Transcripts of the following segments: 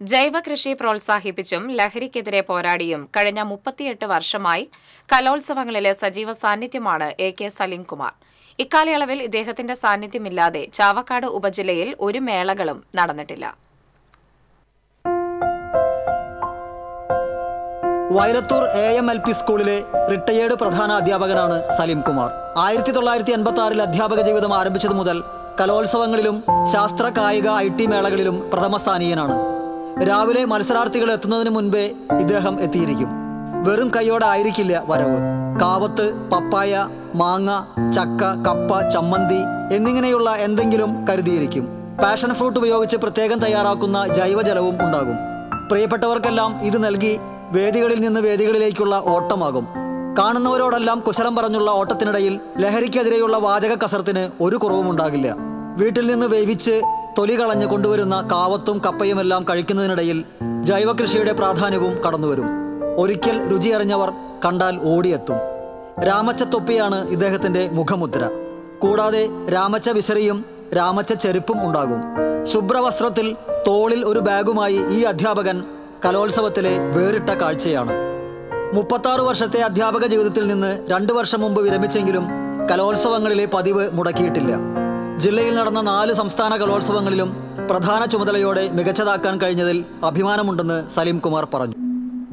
ജൈവ കൃഷി പ്രോത്സാഹിപ്പിച്ചും ലഹരിക്കെതിരെ പോരാടിയും കഴിഞ്ഞ മുപ്പത്തിയെട്ട് വർഷമായി കലോത്സവങ്ങളിലെ സജീവ സാന്നിധ്യമാണ് എ കെ സലീംകുമാർ. ഇക്കാലയളവിൽ ഇദ്ദേഹത്തിന്റെ സാന്നിധ്യമില്ലാതെ ചാവക്കാട് ഉപജില്ലയിൽ ഒരു മേളകളും നടന്നിട്ടില്ല. Vairathur A M L P സ്കൂളിലെ റിട്ടയേർഡ് പ്രധാന അധ്യാപകനാണ് സലീം കുമാർ ആയിരത്തി തൊള്ളായിരത്തി എൺപത്തി ആറിൽ അധ്യാപക ജീവിതം ആരംഭിച്ചതു മുതൽ കലോത്സവങ്ങളിലും ശാസ്ത്ര കായിക ഐ ടി മേളകളിലും പ്രഥമസ്ഥാനീയനാണ് രാവിലെ മത്സരാർത്ഥികൾ എത്തുന്നതിന് മുൻപേ ഇദ്ദേഹം എത്തിയിരിക്കും. വെറും കൈയോടെ ആയിരിക്കില്ല വരവ്. കാവത്ത് പപ്പായ മാങ്ങ ചക്ക കപ്പ ചമ്മന്തി എന്നിങ്ങനെയുള്ള എന്തെങ്കിലും കരുതിയിരിക്കും. പാഷൻ ഫ്രൂട്ട് ഉപയോഗിച്ച് പ്രത്യേകം തയ്യാറാക്കുന്ന ജൈവജലവും ഉണ്ടാകും. പ്രിയപ്പെട്ടവർക്കെല്ലാം ഇത് നൽകി വേദികളിൽ നിന്ന് വേദികളിലേക്കുള്ള ഓട്ടമാകും. കാണുന്നവരോടെല്ലാം കുശലം പറഞ്ഞുള്ള ഓട്ടത്തിനിടയിൽ ലഹരിക്കെതിരെയുള്ള വാചക കസർത്തിന് ഒരു കുറവും ഉണ്ടാകില്ല വീട്ടിൽ നിന്ന് വേവിച്ച് തൊലി കളഞ്ഞ് കൊണ്ടുവരുന്ന കാവത്തും കപ്പയുമെല്ലാം കഴിക്കുന്നതിനിടയിൽ ജൈവകൃഷിയുടെ പ്രാധാന്യവും കടന്നുവരും. ഒരിക്കൽ രുചിയറിഞ്ഞവർ കണ്ടാൽ ഓടിയെത്തും. രാമച്ച തൊപ്പിയാണ് ഇദ്ദേഹത്തിന്റെ മുഖമുദ്ര. കൂടാതെ രാമച്ച വിസറിയും രാമച്ച ചെരുപ്പും ഉണ്ടാകും. ശുഭ്രവസ്ത്രത്തിൽ തോളിൽ ഒരു ബാഗുമായി ഈ അധ്യാപകൻ കലോത്സവത്തിലെ വേറിട്ട കാഴ്ചയാണ്. മുപ്പത്താറ് വർഷത്തെ അധ്യാപക ജീവിതത്തിൽ നിന്ന് രണ്ടു വർഷം മുമ്പ് വിരമിച്ചെങ്കിലും കലോത്സവങ്ങളിലെ പതിവ് മുടക്കിയിട്ടില്ല. ജില്ലയിൽ നടന്ന നാല് സംസ്ഥാന കലോത്സവങ്ങളിലും പ്രധാന ചുമതലയോടെ മികച്ചതാക്കാൻ കഴിഞ്ഞതിൽ അഭിമാനമുണ്ടെന്ന് സലീം കുമാർ പറഞ്ഞു.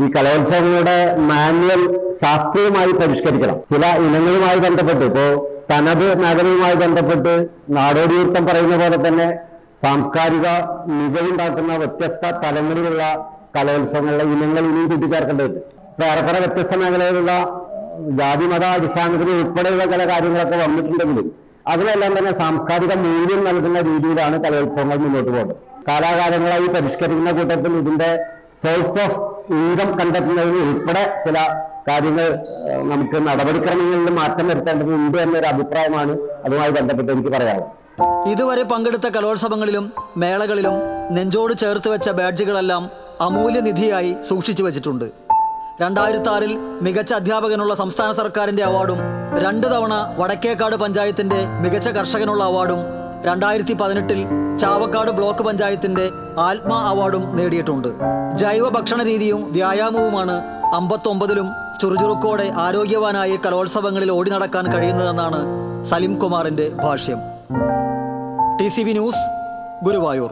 ഈ കലോത്സവങ്ങളുടെ മാനുവൽ ശാസ്ത്രീയമായി പരിഷ്കരിക്കണം. ചില ഇനങ്ങളുമായി ബന്ധപ്പെട്ട് ഇപ്പോ തനത് നഗരവുമായി ബന്ധപ്പെട്ട് നാടോടിയൂർത്തം പറയുന്ന പോലെ തന്നെ സാംസ്കാരിക മികവുണ്ടാക്കുന്ന വ്യത്യസ്ത തലങ്ങളിലുള്ള കലോത്സവങ്ങളിലെ ഇനങ്ങൾ ഇനിയും കൂട്ടിച്ചേർക്കേണ്ടതുണ്ട്. ഇപ്പൊ ഏറെക്കുറെ വ്യത്യസ്ത മേഖലയിലുള്ള ജാതി മത അടിസ്ഥാനത്തിൽ ഉൾപ്പെടെയുള്ള ചില കാര്യങ്ങളൊക്കെ വന്നിട്ടുണ്ടെങ്കിലും അതിനെല്ലാം തന്നെ സാംസ്കാരിക മൂല്യം നൽകുന്ന രീതിയിലാണ് കലോത്സവങ്ങൾ മുന്നോട്ട് പോകുന്നത്. കാലാകാലങ്ങളായി പരിഷ്കരിക്കുന്ന കൂട്ടത്തിൽ ഇതിന്റെ സോഴ്സ് ഓഫ് ഇൻകം കണ്ടെത്തുന്നതിന് ഉൾപ്പെടെ ചില കാര്യങ്ങൾ നമുക്ക് നടപടിക്രമങ്ങളിൽ മാറ്റം വരുത്തേണ്ടതുണ്ട് എന്നൊരു അഭിപ്രായമാണ് അതുമായി ബന്ധപ്പെട്ട് എനിക്ക് പറയാം ഇതുവരെ പങ്കെടുത്ത കലോത്സവങ്ങളിലും മേളകളിലും നെഞ്ചോട് ചേർത്ത് വെച്ച ബാഡ്ജുകളെല്ലാം അമൂല്യനിധിയായി സൂക്ഷിച്ചു വെച്ചിട്ടുണ്ട്. രണ്ടായിരത്തി ആറിൽ മികച്ച അധ്യാപകനുള്ള സംസ്ഥാന സർക്കാരിന്റെ അവാർഡും രണ്ട് തവണ വടക്കേക്കാട് പഞ്ചായത്തിന്റെ മികച്ച കർഷകനുള്ള അവാർഡും രണ്ടായിരത്തി പതിനെട്ടിൽ ചാവക്കാട് ബ്ലോക്ക് പഞ്ചായത്തിന്റെ ആത്മ അവാർഡും നേടിയിട്ടുണ്ട്. ജൈവ ഭക്ഷണ രീതിയും വ്യായാമവുമാണ് അമ്പത്തൊമ്പതിലും ചുറുചുറുക്കോടെ ആരോഗ്യവാനായി കലോത്സവങ്ങളിൽ ഓടി നടക്കാൻ കഴിയുന്നതെന്നാണ് സലിം കുമാറിന്റെ ഭാഷ്യം. T news Guruvayur.